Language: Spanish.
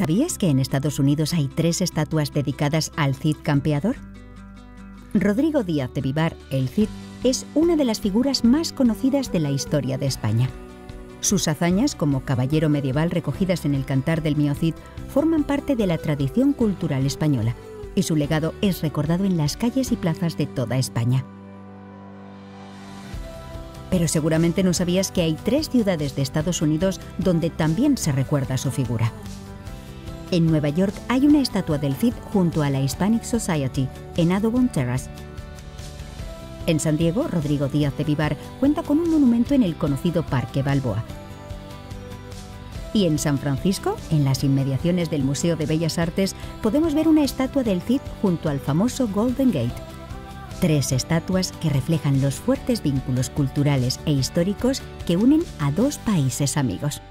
¿Sabías que en Estados Unidos hay tres estatuas dedicadas al Cid campeador? Rodrigo Díaz de Vivar, el Cid, es una de las figuras más conocidas de la historia de España. Sus hazañas como caballero medieval recogidas en el Cantar del Mio Cid forman parte de la tradición cultural española y su legado es recordado en las calles y plazas de toda España. Pero seguramente no sabías que hay tres ciudades de Estados Unidos donde también se recuerda su figura. En Nueva York hay una estatua del Cid junto a la Hispanic Society en Audubon Terrace. En San Diego, Rodrigo Díaz de Vivar cuenta con un monumento en el conocido Parque Balboa. Y en San Francisco, en las inmediaciones del Museo de Bellas Artes, podemos ver una estatua del Cid junto al famoso Golden Gate. Tres estatuas que reflejan los fuertes vínculos culturales e históricos que unen a dos países amigos.